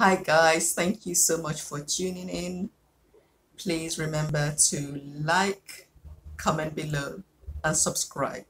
Hi, guys. Thank you so much for tuning in. Please remember to like, comment below, and subscribe.